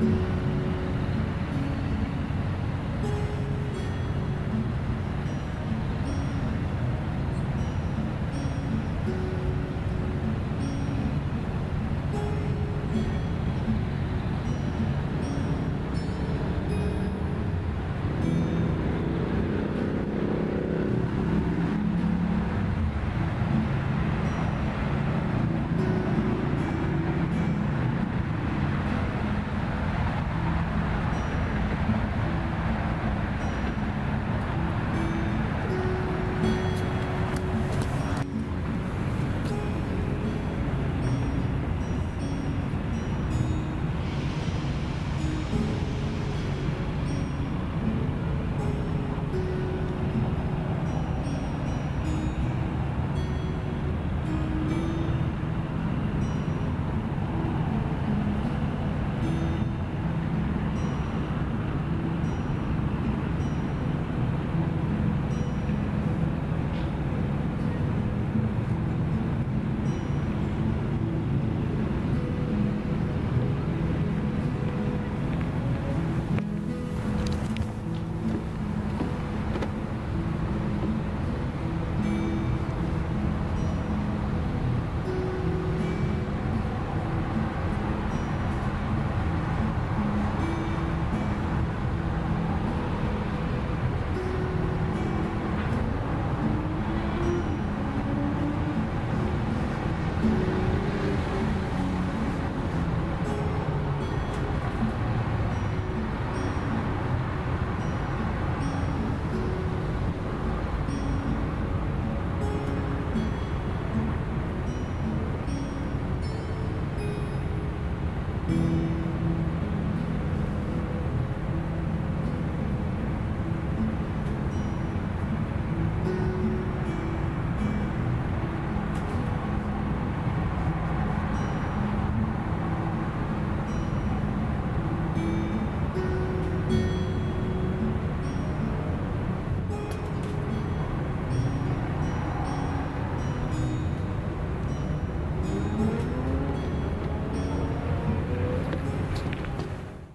Mm-hmm.